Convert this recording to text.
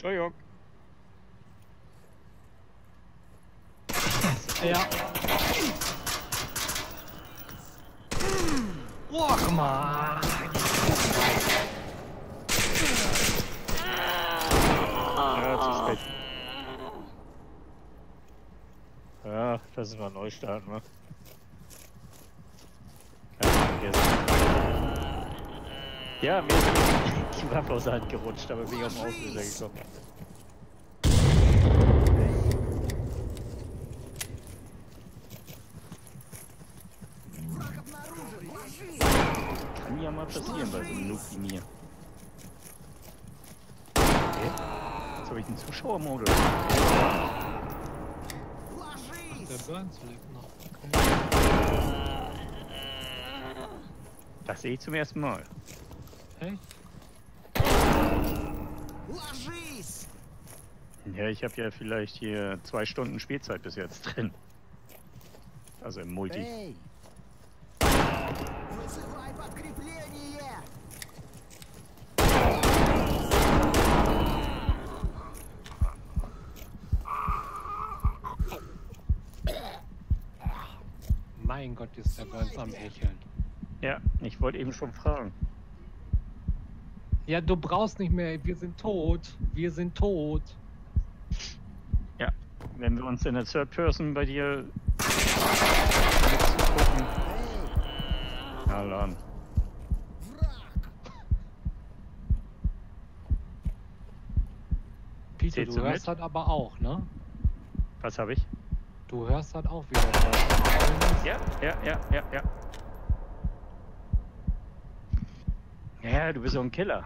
Entschuldigung. Ja. Boah, guck mal. Ja, zu spät. Ja, das ist mal Neustart, ne? Ich vergessen. Ja, mir ist die Waffe aus der Hand gerutscht, aber bin ich auf den Auslöser gekommen. Kann ja mal passieren bei so einem Noob wie mir. Okay. Jetzt habe ich einen Zuschauermodus. Der Burns lebt noch. Das sehe ich zum ersten Mal. Hey? Ja, ich habe ja vielleicht hier zwei Stunden Spielzeit bis jetzt drin. Also im Multi. Эй! Вызывай подкрепление! Mein Gott, ist der Burns am Hecheln. Ja, ich wollte eben schon fragen. Ja, du brauchst nicht mehr. Wir sind tot. Wir sind tot. Ja, wenn wir uns in der Third Person bei dir zugucken. Ja, laden. Peter, Zählst du hörst mit? das aber auch, ne? Was habe ich? Du hörst das auch wieder. Ja, ja, ja, ja, ja. Ja, du bist so ein Killer.